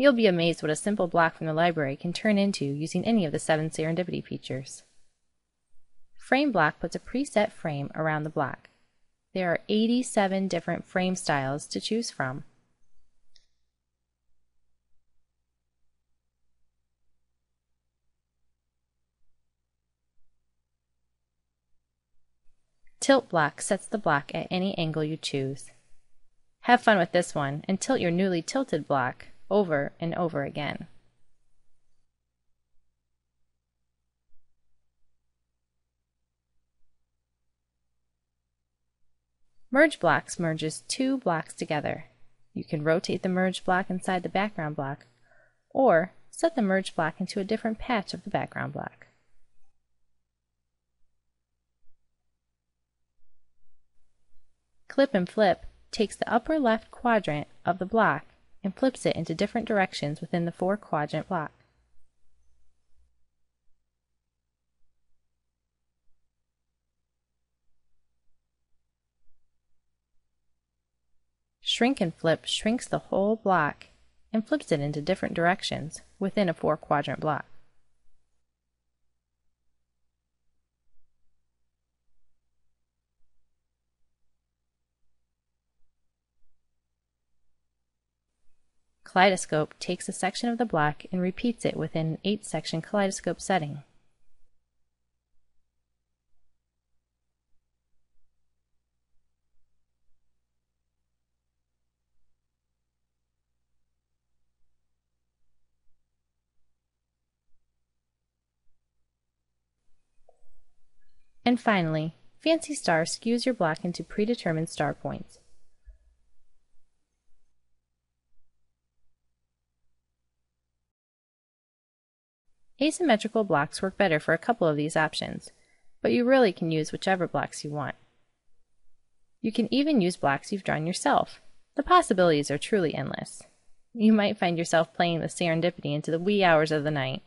You'll be amazed what a simple block from the library can turn into using any of the seven serendipity features. Frame Block puts a preset frame around the block. There are 87 different frame styles to choose from. Tilt block sets the block at any angle you choose. Have fun with this one and tilt your newly tilted block over and over again. Merge blocks merges two blocks together. You can rotate the merge block inside the background block, or set the merge block into a different patch of the background block. Clip and Flip takes the upper left quadrant of the block and flips it into different directions within the four quadrant block. Shrink and Flip shrinks the whole block and flips it into different directions within a four quadrant block. Kaleidoscope takes a section of the block and repeats it within an 8 section kaleidoscope setting. And finally, Fancy Star skews your block into predetermined star points. Asymmetrical blocks work better for a couple of these options, but you really can use whichever blocks you want. You can even use blocks you've drawn yourself. The possibilities are truly endless. You might find yourself playing with serendipity into the wee hours of the night.